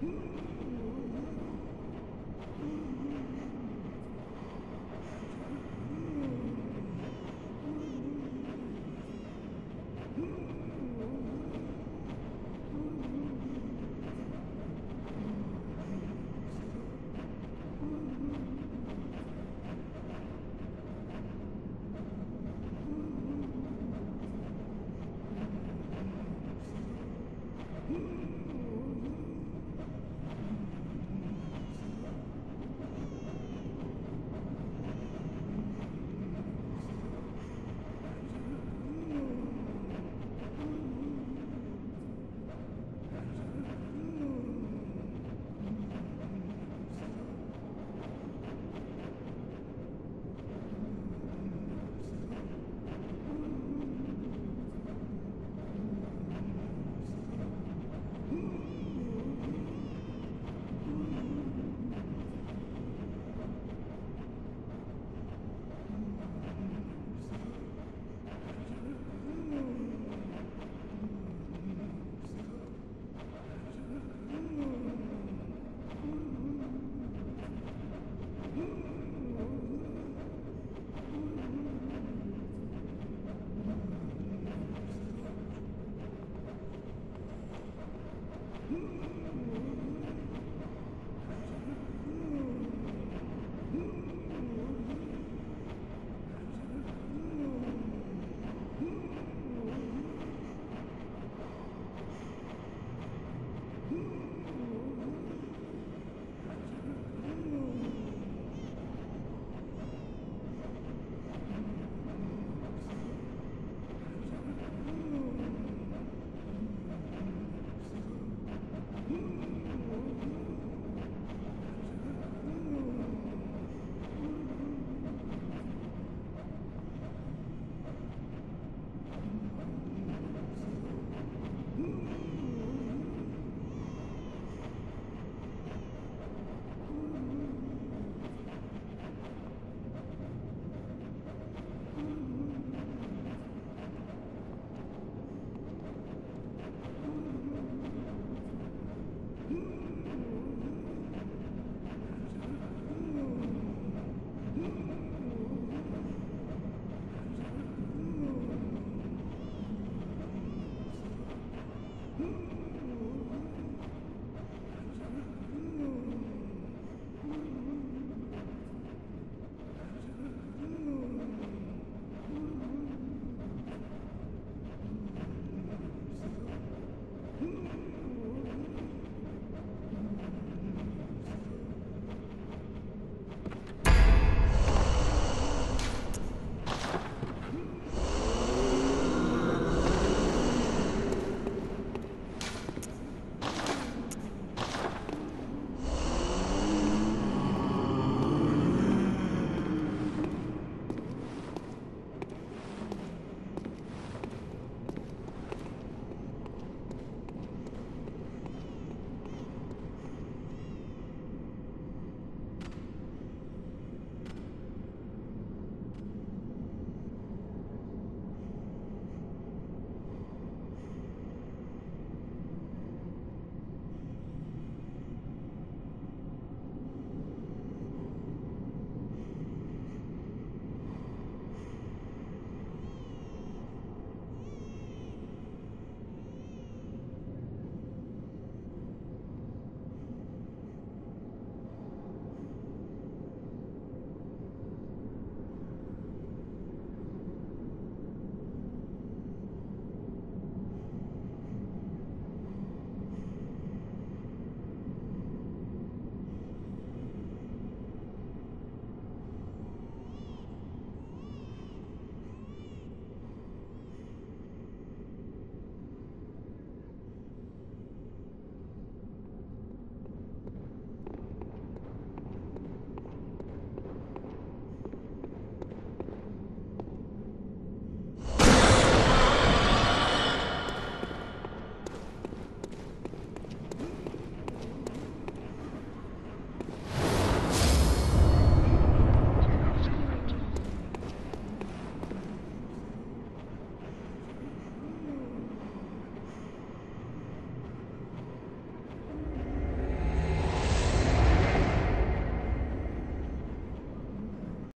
Hmm. Mm-hmm.